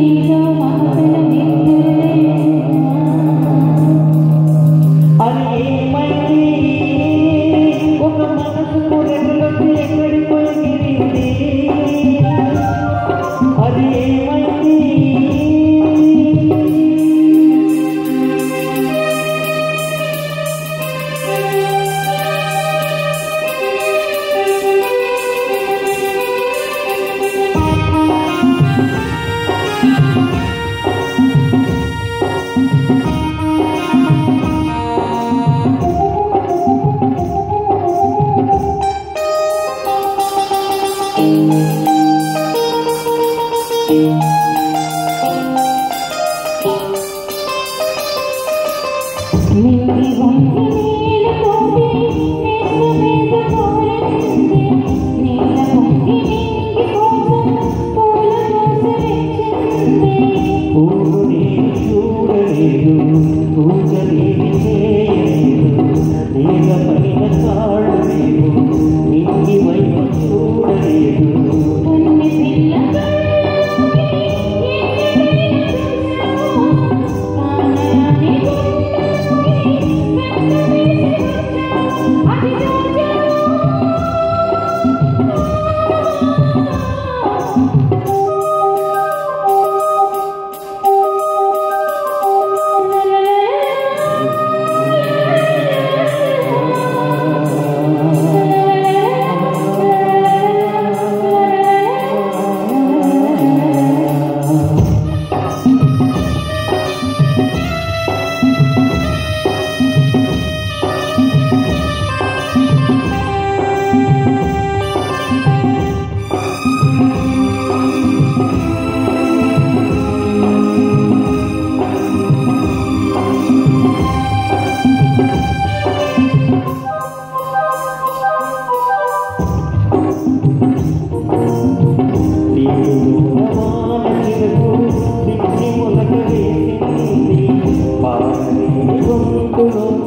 Gracias. Thank you. Amém.